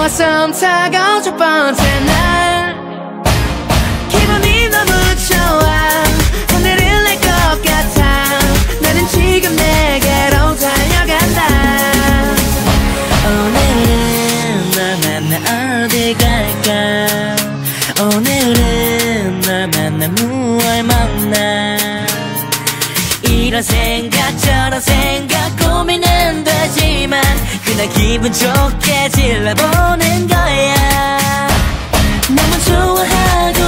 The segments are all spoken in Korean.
너와 썸 타고 첫 번째 날. 기분이 너무 좋아. 하늘을 날 것 같아. 나는 지금 내게로 달려간다. 오늘은 널 만나 어디 갈까? 오늘은 널 만나 무얼 먹나? 이런 생각 저런 생각 고민은 되지만 그냥 기분 좋게 질러보는 거야. 너무 좋아하고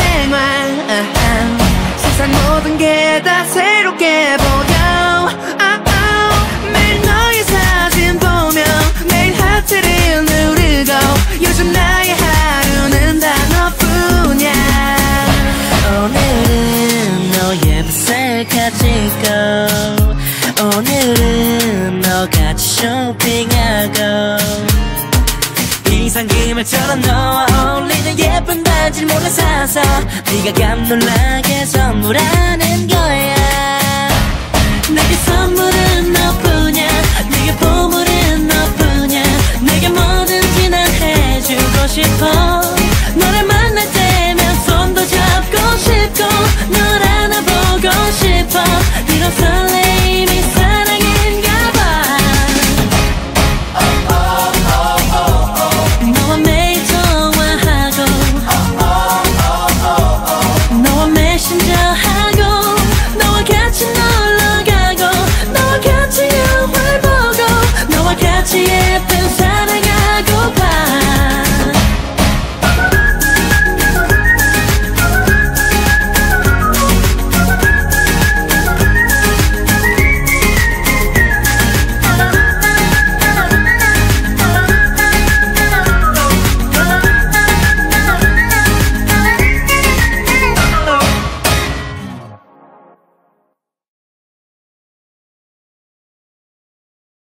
생활. 세상 모든 게 다 새롭게 보여 아아. 매일 너의 사진 보며 매일 하트를 누르고 요즘 나의 하루는 다 너뿐이야 오늘은 너의 셀카 찍고 오늘은 너같이 쇼핑하고 이상 그 말처럼 너와 어울리는 예쁜 반지를 몰래 사서 네가 깜놀라게 선물하는 거야. 내게 선물은 너뿐이야. 네게 보물은 너뿐이야. 내게 뭐든지 난 해주고 싶어. 너를 만날 때면 손도 잡고 싶고 널 안아보고 싶어. 이런 설레